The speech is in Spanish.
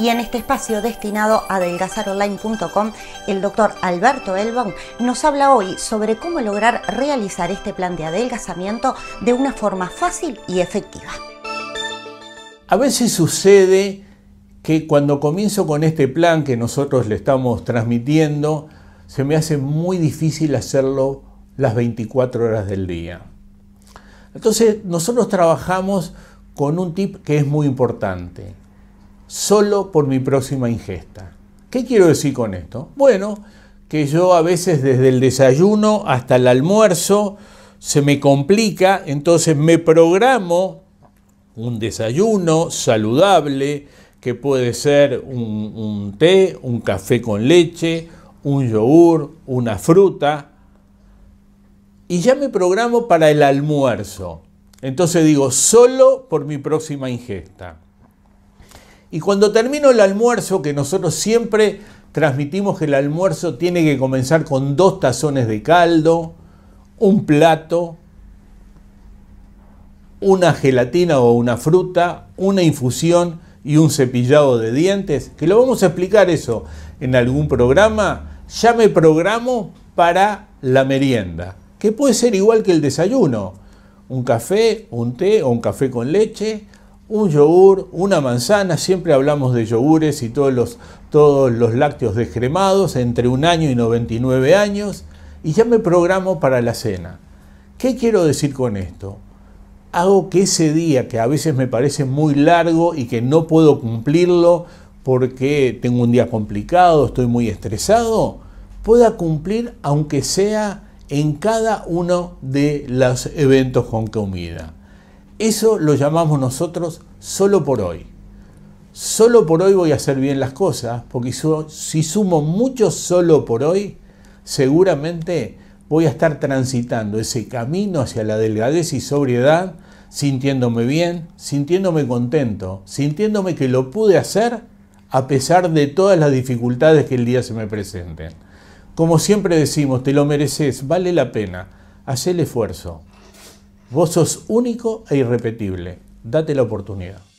Y en este espacio destinado a adelgazaronline.com, el doctor Alberto Elbon nos habla hoy sobre cómo lograr realizar este plan de adelgazamiento de una forma fácil y efectiva. A veces sucede que cuando comienzo con este plan que nosotros le estamos transmitiendo, se me hace muy difícil hacerlo las 24 horas del día. Entonces nosotros trabajamos con un tip que es muy importante, solo por mi próxima ingesta. ¿Qué quiero decir con esto? Bueno, que yo a veces desde el desayuno hasta el almuerzo se me complica, entonces me programo un desayuno saludable, que puede ser un, un té, un café con leche, un yogur, una fruta, y ya me programo para el almuerzo. Entonces digo, solo por mi próxima ingesta. Y cuando termino el almuerzo, que nosotros siempre transmitimos que el almuerzo tiene que comenzar con dos tazones de caldo, un plato, una gelatina o una fruta, una infusión y un cepillado de dientes, que lo vamos a explicar eso en algún programa, ya me programo para la merienda, que puede ser igual que el desayuno un café, un té o un café con leche, un yogur, una manzana, siempre hablamos de yogures y todos los, todos los lácteos descremados entre un año y 99 años, y ya me programo para la cena. ¿Qué quiero decir con esto? Hago que ese día, que a veces me parece muy largo y que no puedo cumplirlo porque tengo un día complicado, estoy muy estresado, pueda cumplir aunque sea en cada uno de los eventos con comida. Eso lo llamamos nosotros solo por hoy. Solo por hoy voy a hacer bien las cosas, porque si sumo mucho solo por hoy, seguramente voy a estar transitando ese camino hacia la delgadez y sobriedad, sintiéndome bien, sintiéndome contento, sintiéndome que lo pude hacer a pesar de todas las dificultades que el día se me presenten. Como siempre decimos, te lo mereces, vale la pena, haz el esfuerzo. Vos sos único e irrepetible, date la oportunidad.